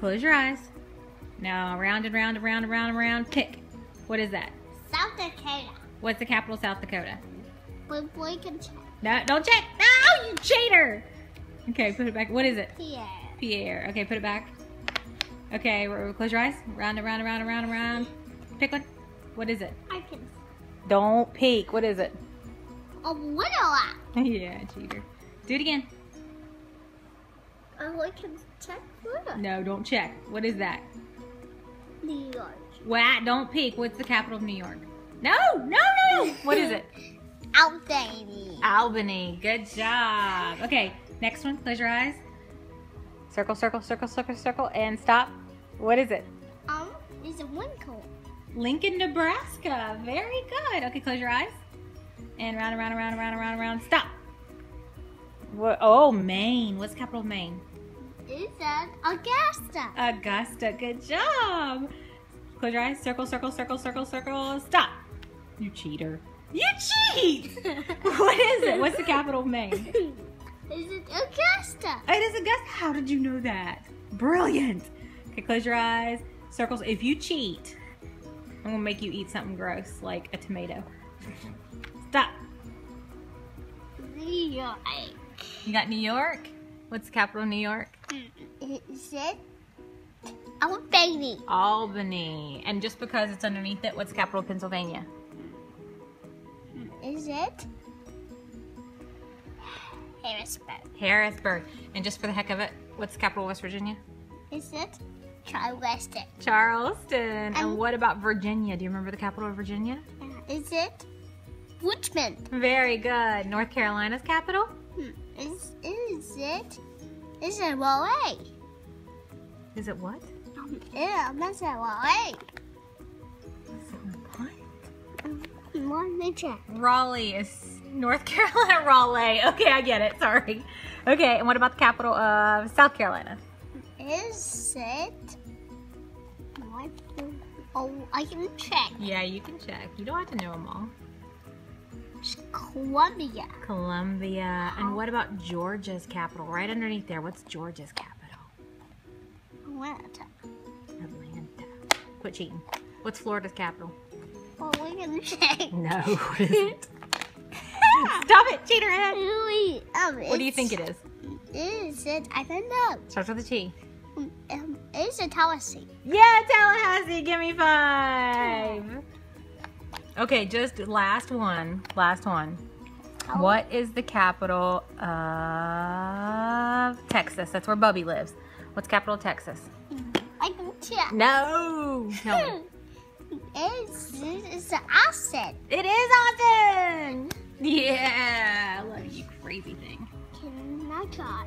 close your eyes. Now round and round and round and round and round. Pick. What is that? South Dakota. What's the capital of South Dakota? But boy can check. No, don't check. No, you cheater. Okay, put it back. What is it? Here. Pierre. Okay, put it back. Okay, close your eyes. Round and round and round and round and round. Pick one. What is it? I can. Don't peek. What is it? A window app. yeah, cheater. Do it again. I can check. No, don't check. What is that? New York. What? Don't peek. What's the capital of New York? No, no, no. What is it? Albany. Albany. Good job. Okay, next one. Close your eyes. Circle, circle, circle, circle, circle, and stop. What is it? Um, is a winkle. Lincoln, Nebraska. Very good. Okay, close your eyes. And round and round and round and round and round and round. Stop. What? Oh, Maine. What's capital of Maine? Is that Augusta? Augusta. Good job. Close your eyes. Circle, circle, circle, circle, circle. Stop. You cheater. You cheat. what is it? What's the capital of Maine? Is it Augusta? It is Augusta. How did you know that? Brilliant. Okay, close your eyes. Circles. If you cheat, I'm gonna make you eat something gross, like a tomato. Stop. York. You got New York? What's the capital of New York? Is it Albany? Albany. And just because it's underneath it, what's the capital of Pennsylvania? Is it Harrisburg? Harrisburg. And just for the heck of it, what's the capital of West Virginia? Is it Charleston? Charleston. And Um, what about Virginia? Do you remember the capital of Virginia? Is it Richmond? Very good. North Carolina's capital? Hmm. Is is it? Is it Raleigh? Is it what? Um, yeah, that's it Raleigh. Let me check. Raleigh is North Carolina. Raleigh. Okay, I get it. Sorry. Okay, and what about the capital of South Carolina? Is it? Oh, I can check. Yeah, you can check. You don't have to know them all. It's Columbia. Columbia. And what about Georgia's capital? Right underneath there. What's Georgia's capital? Atlanta. Atlanta. Quit cheating. What's Florida's capital? Oh, we can check. No, it? Stop it, cheaterhead. Wait, um, What do you think it is? Is it? I don't know. Starts with a T. Um, um, is it Tallahassee? Yeah, Tallahassee, give me five. Okay, just last one. Last one. What is the capital of Texas? That's where Bubby lives. What's capital of Texas? I can check. No. Me. It's an asset? It is Austin. Yeah, I love you, crazy thing. Can I try?